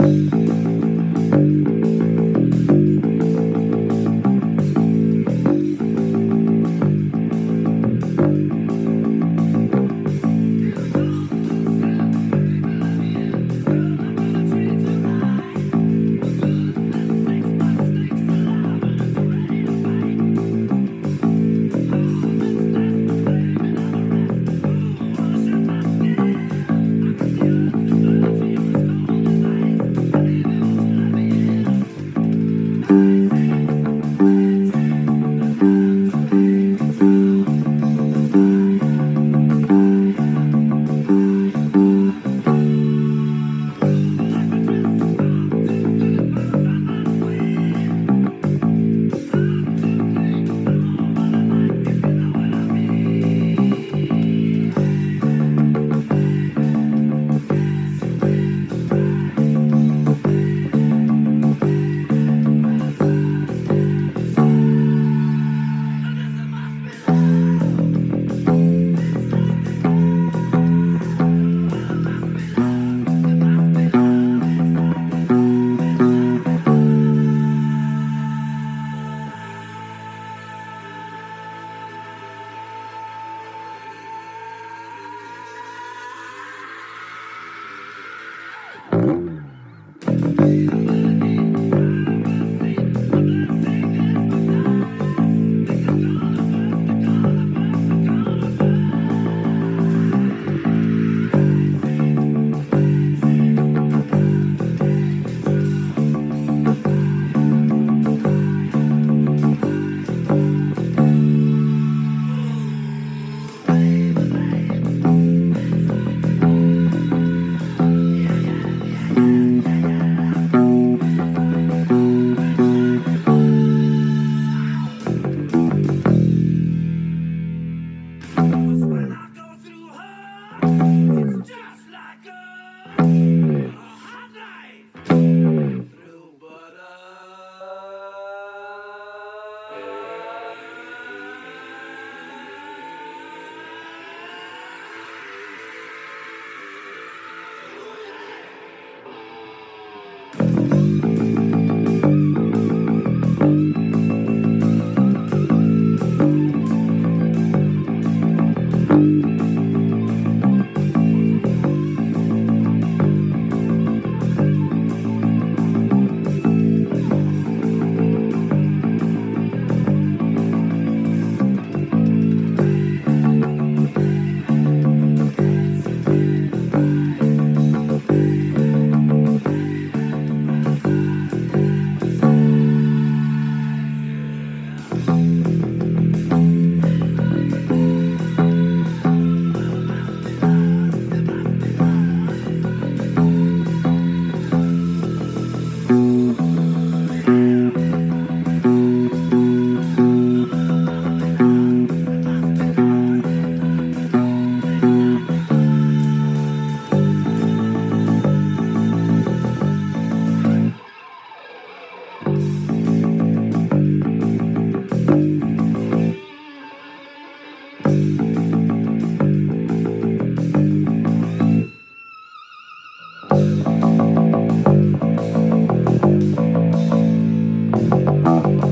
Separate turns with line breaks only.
Música Yeah. Thank you.